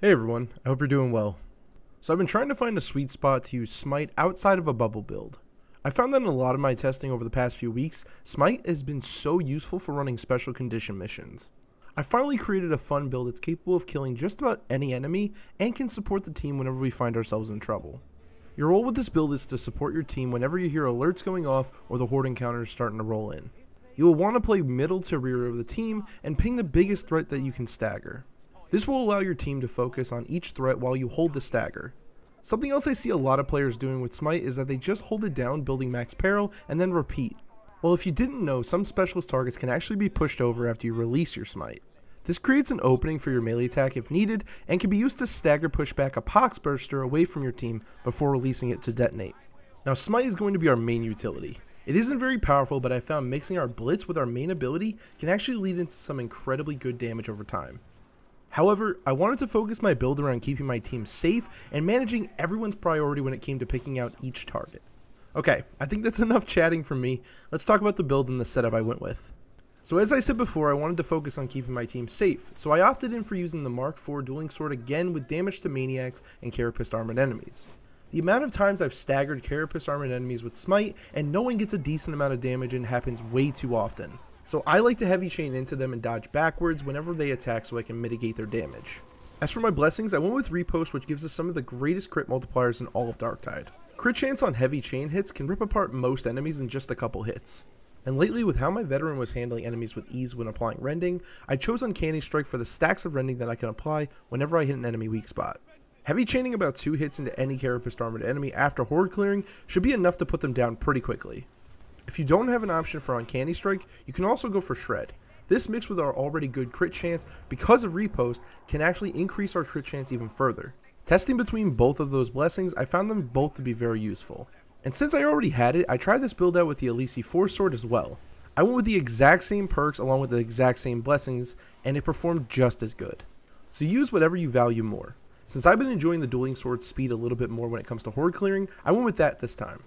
Hey everyone, I hope you're doing well. So I've been trying to find a sweet spot to use Smite outside of a bubble build. I found that in a lot of my testing over the past few weeks, Smite has been so useful for running special condition missions. I finally created a fun build that's capable of killing just about any enemy and can support the team whenever we find ourselves in trouble. Your role with this build is to support your team whenever you hear alerts going off or the horde encounter is starting to roll in. You will want to play middle to rear of the team and ping the biggest threat that you can stagger. This will allow your team to focus on each threat while you hold the stagger. Something else I see a lot of players doing with Smite is that they just hold it down building max peril and then repeat. Well if you didn't know, some specialist targets can actually be pushed over after you release your Smite. This creates an opening for your melee attack if needed and can be used to stagger push back a Pox Burster away from your team before releasing it to detonate. Now Smite is going to be our main utility. It isn't very powerful but I found mixing our Blitz with our main ability can actually lead into some incredibly good damage over time. However, I wanted to focus my build around keeping my team safe and managing everyone's priority when it came to picking out each target. Okay, I think that's enough chatting from me. Let's talk about the build and the setup I went with. So as I said before, I wanted to focus on keeping my team safe, so I opted in for using the Mark IV Dueling Sword again with damage to Maniacs and Carapace armored enemies. The amount of times I've staggered Carapace armored enemies with Smite and no one gets a decent amount of damage in happens way too often. So I like to heavy chain into them and dodge backwards whenever they attack so I can mitigate their damage. As for my blessings, I went with Riposte which gives us some of the greatest crit multipliers in all of Darktide. Crit chance on heavy chain hits can rip apart most enemies in just a couple hits. And lately, with how my veteran was handling enemies with ease when applying rending, I chose Uncanny Strike for the stacks of rending that I can apply whenever I hit an enemy weak spot. Heavy chaining about 2 hits into any Carapace armored enemy after horde clearing should be enough to put them down pretty quickly. If you don't have an option for Uncanny Strike, you can also go for Shred. This mixed with our already good crit chance because of Riposte can actually increase our crit chance even further. Testing between both of those blessings, I found them both to be very useful. And since I already had it, I tried this build out with the Elise 4 Sword as well. I went with the exact same perks along with the exact same blessings, and it performed just as good. So use whatever you value more. Since I've been enjoying the dueling sword speed a little bit more when it comes to horde clearing, I went with that this time.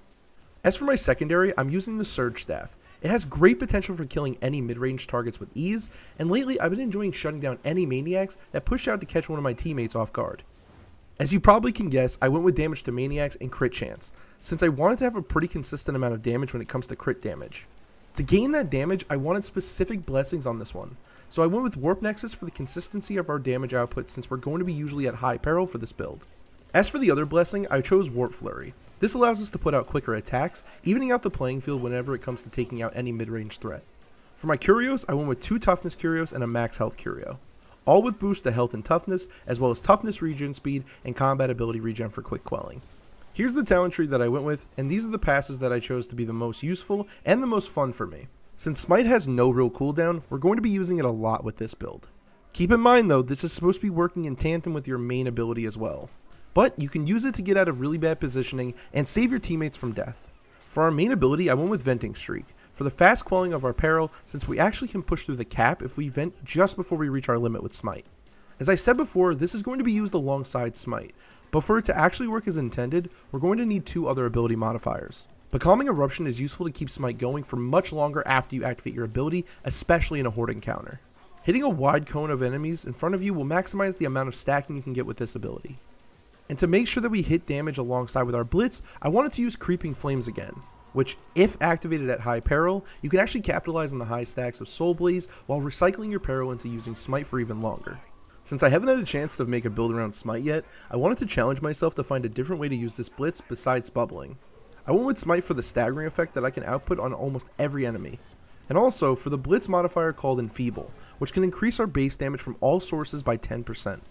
As for my secondary, I'm using the Surge Staff. It has great potential for killing any mid-range targets with ease, and lately I've been enjoying shutting down any maniacs that push out to catch one of my teammates off guard. As you probably can guess, I went with damage to maniacs and crit chance, since I wanted to have a pretty consistent amount of damage when it comes to crit damage. To gain that damage, I wanted specific blessings on this one, so I went with Warp Nexus for the consistency of our damage output since we're going to be usually at high peril for this build. As for the other blessing, I chose Warp Flurry. This allows us to put out quicker attacks, evening out the playing field whenever it comes to taking out any mid-range threat. For my Curios, I went with two Toughness Curios and a Max Health Curio. All with boosts to health and toughness, as well as toughness regen speed and combat ability regen for quick quelling. Here's the talent tree that I went with, and these are the passes that I chose to be the most useful and the most fun for me. Since Smite has no real cooldown, we're going to be using it a lot with this build. Keep in mind though, this is supposed to be working in tandem with your main ability as well but you can use it to get out of really bad positioning and save your teammates from death. For our main ability, I went with Venting Shriek, for the fast quelling of our peril since we actually can push through the cap if we vent just before we reach our limit with Smite. As I said before, this is going to be used alongside Smite, but for it to actually work as intended, we're going to need two other ability modifiers. Becalming Eruption is useful to keep Smite going for much longer after you activate your ability, especially in a Horde encounter. Hitting a wide cone of enemies in front of you will maximize the amount of stacking you can get with this ability. And to make sure that we hit damage alongside with our Blitz, I wanted to use Creeping Flames again, which, if activated at high peril, you can actually capitalize on the high stacks of Soul Blaze while recycling your peril into using Smite for even longer. Since I haven't had a chance to make a build around Smite yet, I wanted to challenge myself to find a different way to use this Blitz besides bubbling. I went with Smite for the staggering effect that I can output on almost every enemy, and also for the Blitz modifier called Enfeeble, which can increase our base damage from all sources by 10%.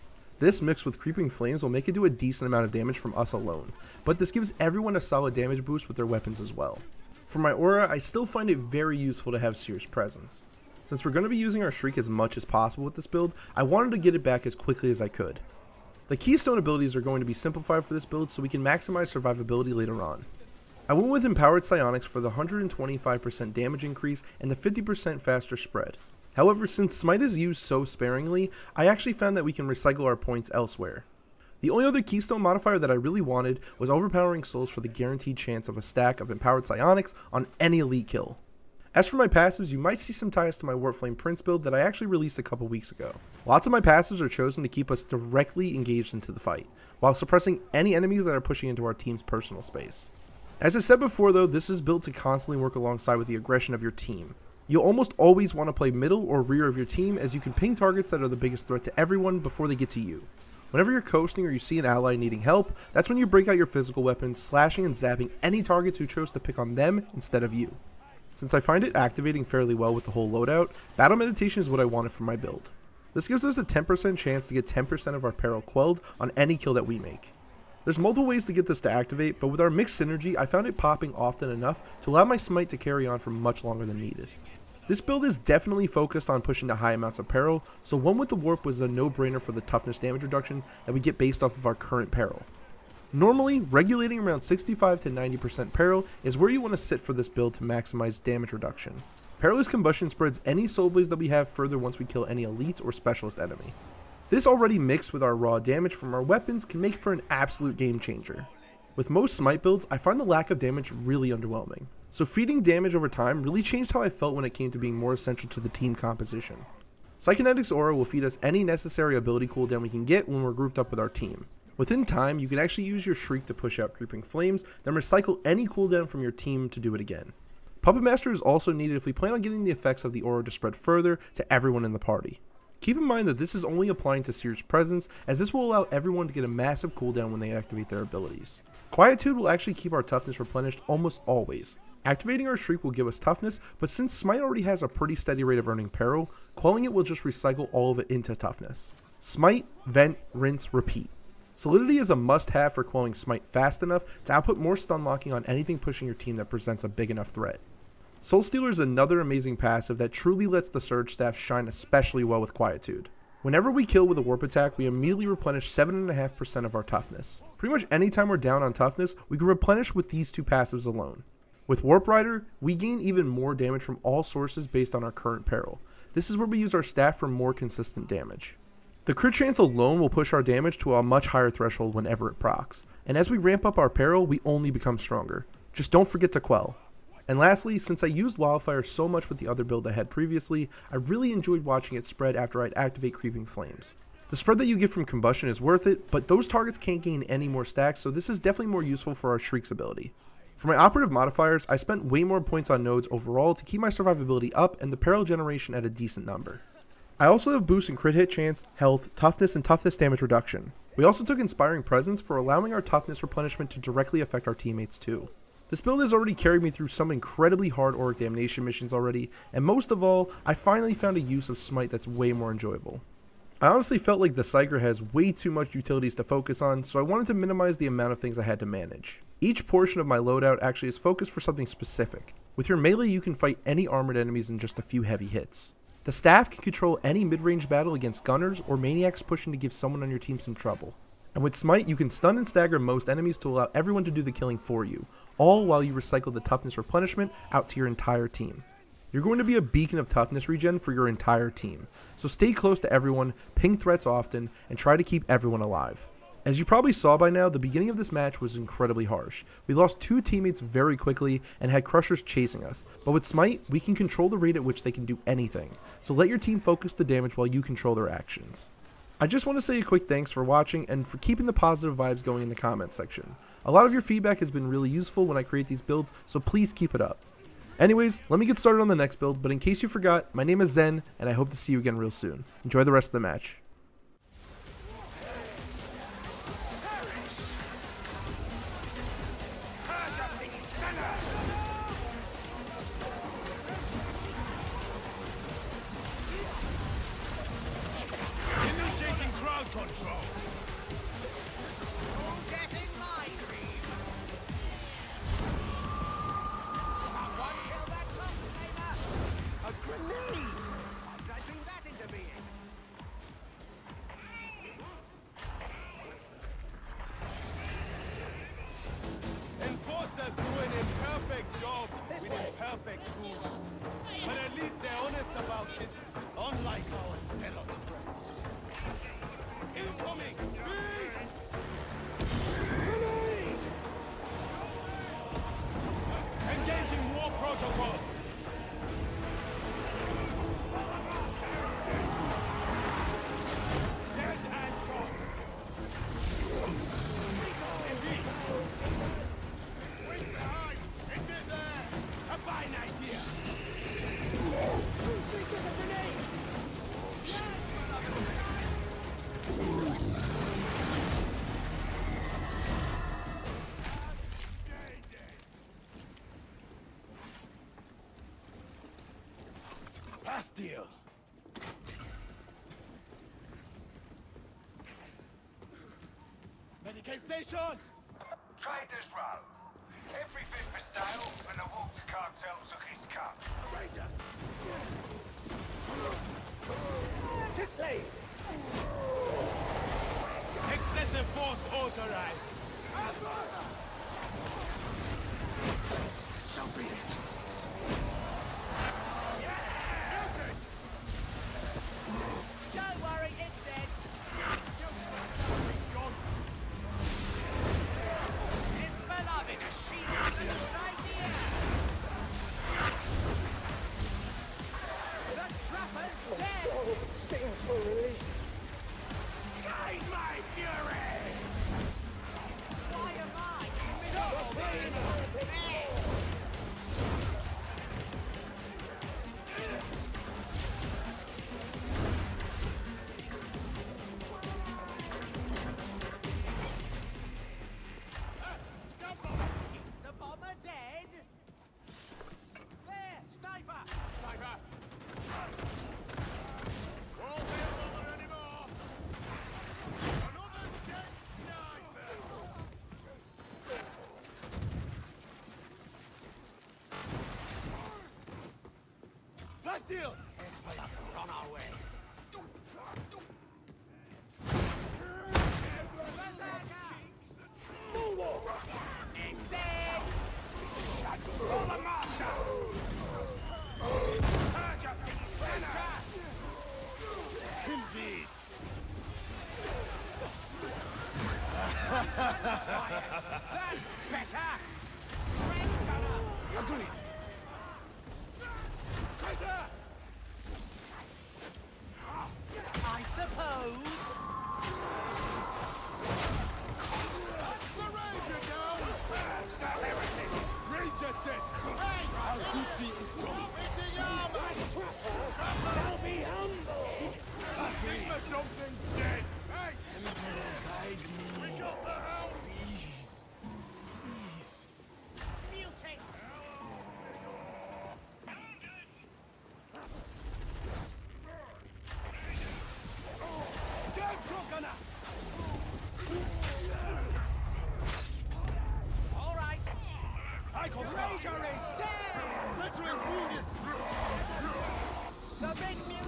This mixed with Creeping Flames will make it do a decent amount of damage from us alone, but this gives everyone a solid damage boost with their weapons as well. For my aura, I still find it very useful to have Seer's Presence. Since we're going to be using our Shriek as much as possible with this build, I wanted to get it back as quickly as I could. The Keystone abilities are going to be simplified for this build so we can maximize survivability later on. I went with Empowered Psionics for the 125% damage increase and the 50% faster spread. However, since Smite is used so sparingly, I actually found that we can recycle our points elsewhere. The only other keystone modifier that I really wanted was overpowering souls for the guaranteed chance of a stack of empowered psionics on any elite kill. As for my passives, you might see some ties to my Warpflame Prince build that I actually released a couple weeks ago. Lots of my passives are chosen to keep us directly engaged into the fight, while suppressing any enemies that are pushing into our team's personal space. As I said before though, this is built to constantly work alongside with the aggression of your team. You'll almost always want to play middle or rear of your team as you can ping targets that are the biggest threat to everyone before they get to you. Whenever you're coasting or you see an ally needing help, that's when you break out your physical weapons, slashing and zapping any targets who chose to pick on them instead of you. Since I find it activating fairly well with the whole loadout, Battle Meditation is what I wanted for my build. This gives us a 10% chance to get 10% of our peril quelled on any kill that we make. There's multiple ways to get this to activate, but with our mixed synergy, I found it popping often enough to allow my smite to carry on for much longer than needed. This build is definitely focused on pushing to high amounts of peril, so one with the warp was a no-brainer for the toughness damage reduction that we get based off of our current peril. Normally, regulating around 65 to 90% peril is where you want to sit for this build to maximize damage reduction. Perilous Combustion spreads any soul blaze that we have further once we kill any elites or specialist enemy. This already mixed with our raw damage from our weapons can make for an absolute game changer. With most smite builds, I find the lack of damage really underwhelming. So feeding damage over time really changed how I felt when it came to being more essential to the team composition. Psykinetics Aura will feed us any necessary ability cooldown we can get when we're grouped up with our team. Within time, you can actually use your Shriek to push out Creeping Flames, then recycle any cooldown from your team to do it again. Puppet Master is also needed if we plan on getting the effects of the aura to spread further to everyone in the party. Keep in mind that this is only applying to Seer's Presence, as this will allow everyone to get a massive cooldown when they activate their abilities. Quietude will actually keep our toughness replenished almost always. Activating our Shriek will give us toughness, but since Smite already has a pretty steady rate of earning peril, quelling it will just recycle all of it into toughness. Smite, Vent, Rinse, Repeat. Solidity is a must-have for quelling Smite fast enough to output more stun locking on anything pushing your team that presents a big enough threat. Soul Stealer is another amazing passive that truly lets the Surge Staff shine especially well with Quietude. Whenever we kill with a warp attack, we immediately replenish 7.5% of our toughness. Pretty much anytime we're down on toughness, we can replenish with these two passives alone. With Warp Rider, we gain even more damage from all sources based on our current peril. This is where we use our staff for more consistent damage. The crit chance alone will push our damage to a much higher threshold whenever it procs, and as we ramp up our peril, we only become stronger. Just don't forget to quell. And lastly, since I used Wildfire so much with the other build I had previously, I really enjoyed watching it spread after I'd activate Creeping Flames. The spread that you get from Combustion is worth it, but those targets can't gain any more stacks, so this is definitely more useful for our Shriek's ability. For my operative modifiers, I spent way more points on nodes overall to keep my survivability up and the peril generation at a decent number. I also have boosts in crit hit chance, health, toughness, and toughness damage reduction. We also took Inspiring Presence for allowing our toughness replenishment to directly affect our teammates too. This build has already carried me through some incredibly hard Auric Damnation missions already, and most of all, I finally found a use of Smite that's way more enjoyable. I honestly felt like the Psyker has way too much utilities to focus on, so I wanted to minimize the amount of things I had to manage. Each portion of my loadout actually is focused for something specific. With your melee you can fight any armored enemies in just a few heavy hits. The staff can control any mid-range battle against gunners or maniacs pushing to give someone on your team some trouble. And with Smite, you can stun and stagger most enemies to allow everyone to do the killing for you, all while you recycle the toughness replenishment out to your entire team. You're going to be a beacon of toughness regen for your entire team, so stay close to everyone, ping threats often, and try to keep everyone alive. As you probably saw by now, the beginning of this match was incredibly harsh. We lost two teammates very quickly and had Crushers chasing us, but with Smite, we can control the rate at which they can do anything, so let your team focus the damage while you control their actions. I just want to say a quick thanks for watching and for keeping the positive vibes going in the comments section. A lot of your feedback has been really useful when I create these builds, so please keep it up. Anyways, let me get started on the next build, but in case you forgot, my name is Zen, and I hope to see you again real soon. Enjoy the rest of the match. Bastille! Medicae station! Traders Row. Everything for sale, and the Walker cartel took his cut. Ranger! To slave! Excessive force authorized! So be it. Bastille! Hezbollah, we're on our way. It's dead! Roll the master! Purge up these sinners! Indeed! That's better! Agreed! Dead! Veterans needed! The big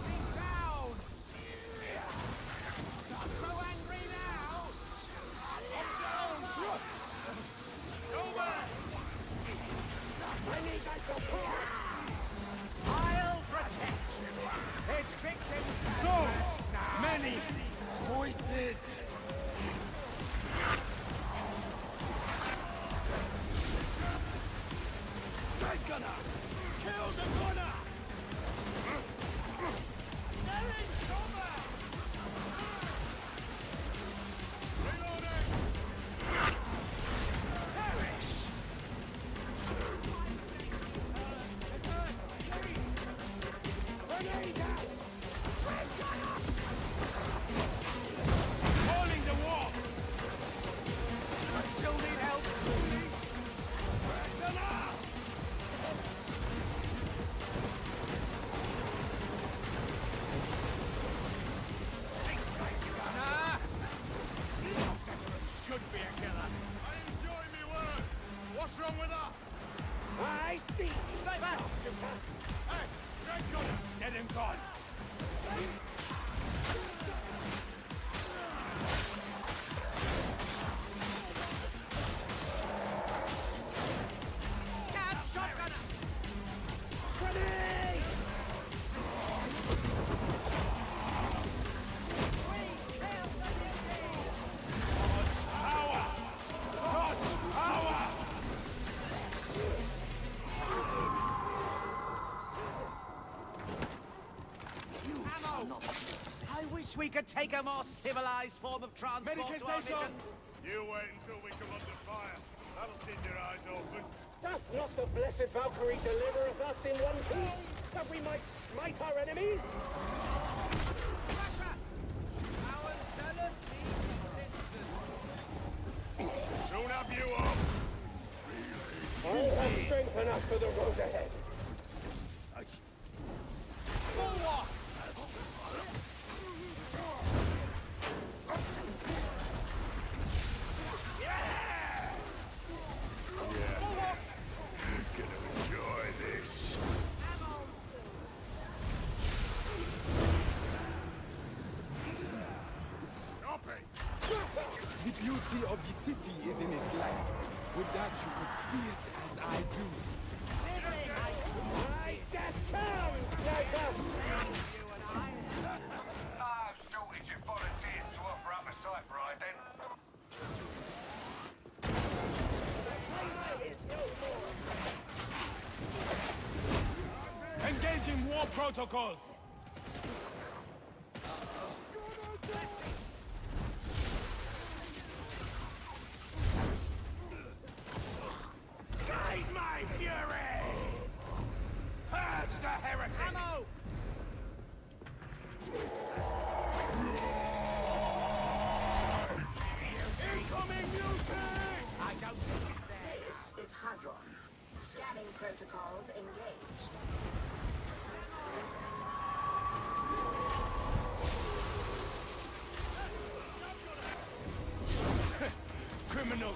could take a more civilized form of transport Medical to our station! missions. You wait until we come under fire. That'll keep your eyes open. Doth not the blessed Valkyrie delivereth us in one piece, that we might smite our enemies? Russia! Our zealot needs assistance. Soon have you up. All have strength enough for the road ahead. Beauty of the city is in its life. With that, you could see it as I do. My death comes, Jacob! I shortage of volunteers to offer up a site riding. Engaging war protocols!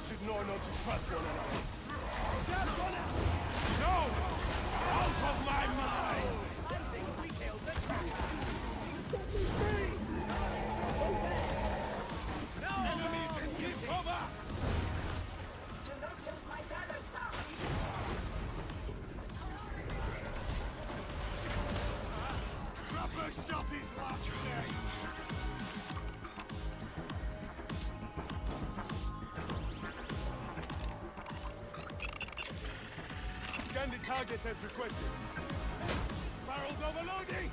Should know not to trust one another. No! Out of my mind! Target as requested. Barrels overloading!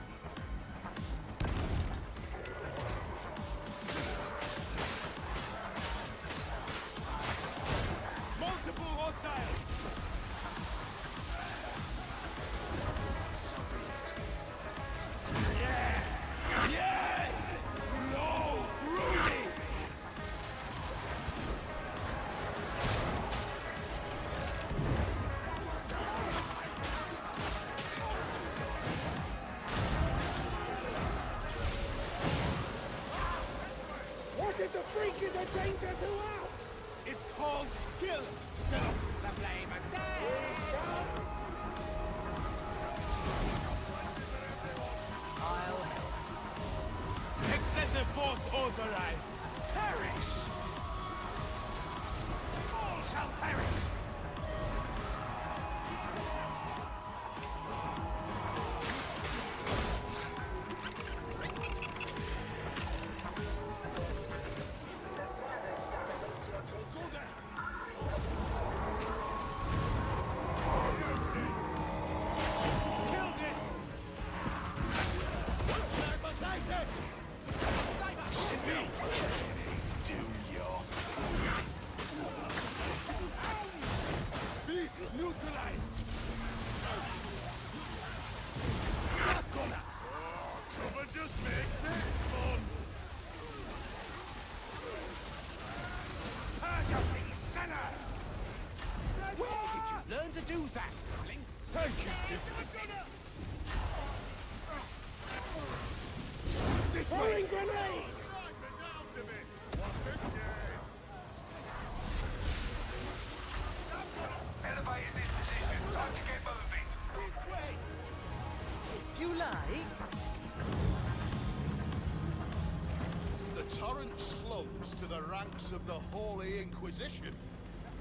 To of the Holy Inquisition.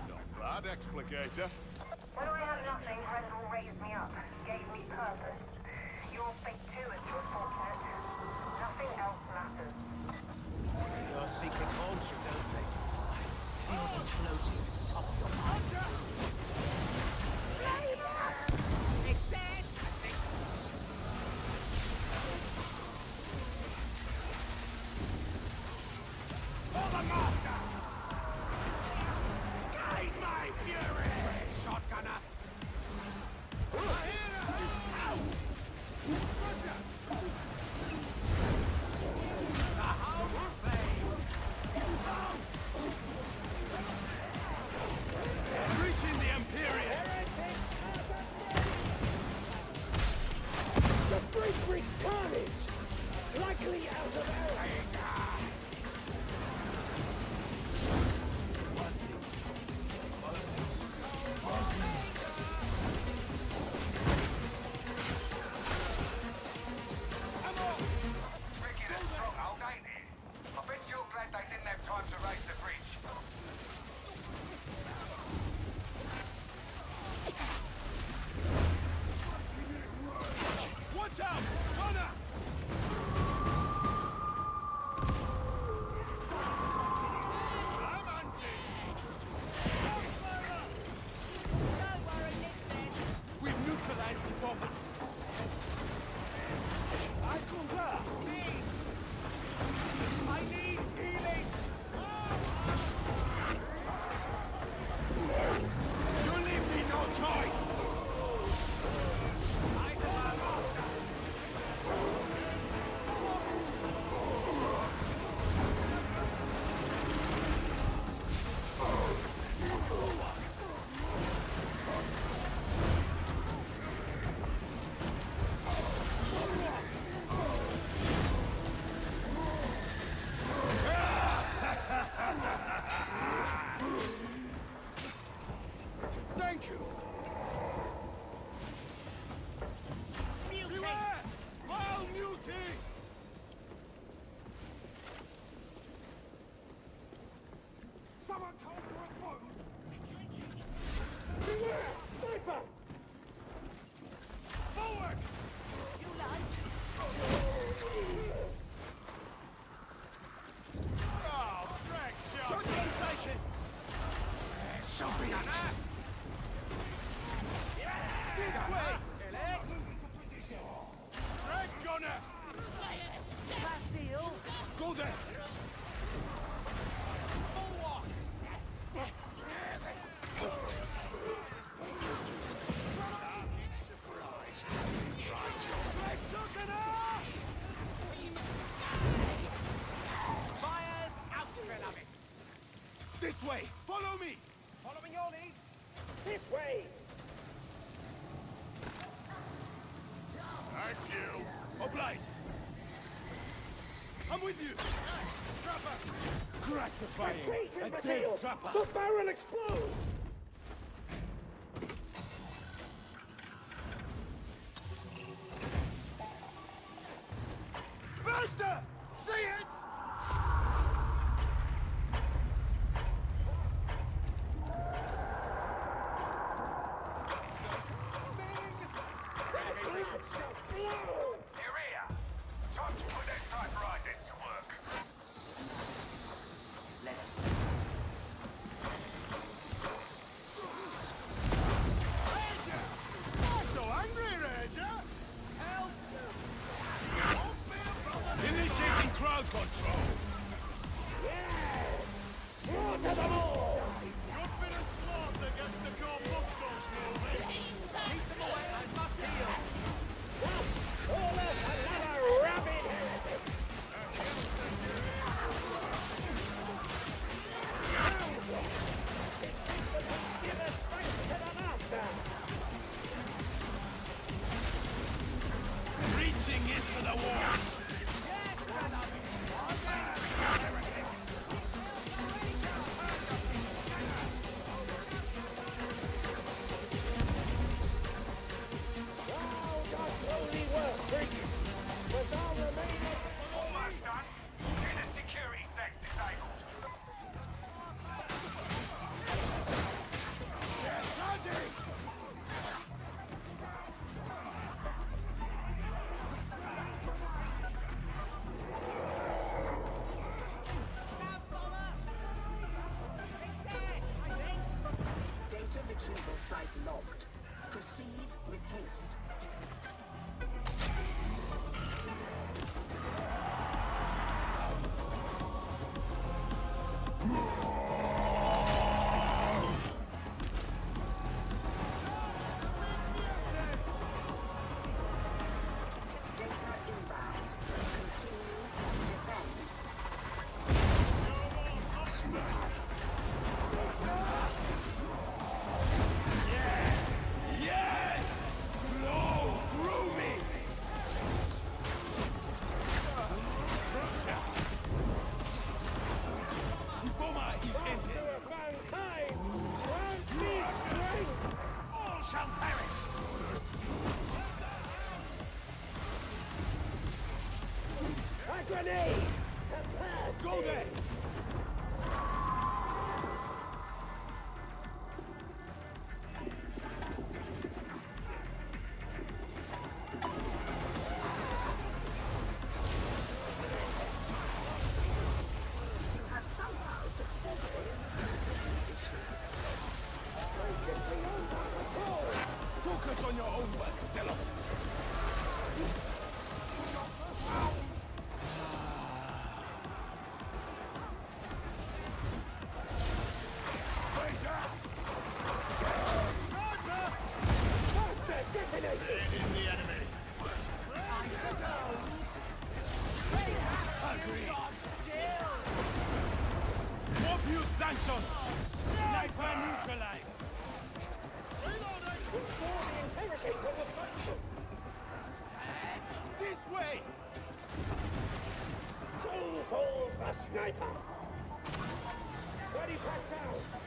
Not bad, Explicator. When I had nothing, Rendell raised me up, gave me purpose. Your fate too, if you're fortunate. Nothing else matters. Your secrets haunt you, don't they? I feel them floating atop your mind. so be it. Gratifying! A dead trapper! The barrel explodes! site locked. Proceed with haste. Grenade! Go there! Expansion! Sniper neutralized! This way! Two falls the sniper! Ready, crack down!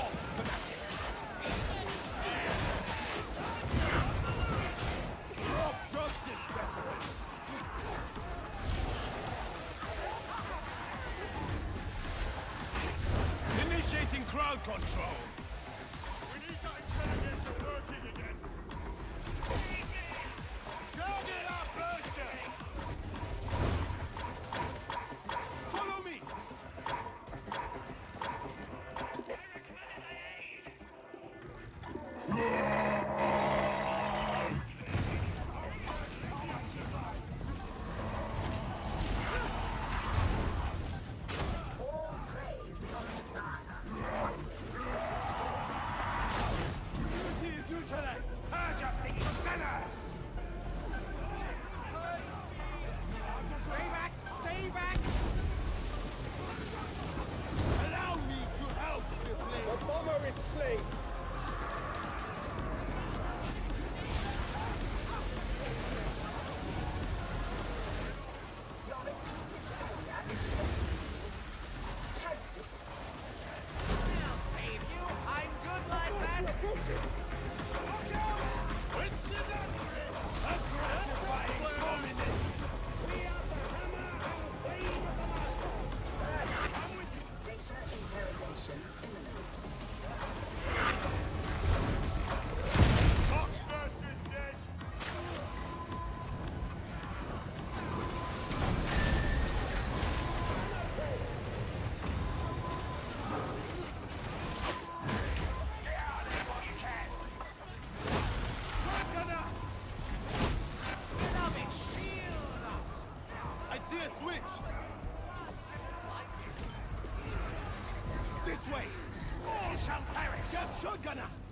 Go, Get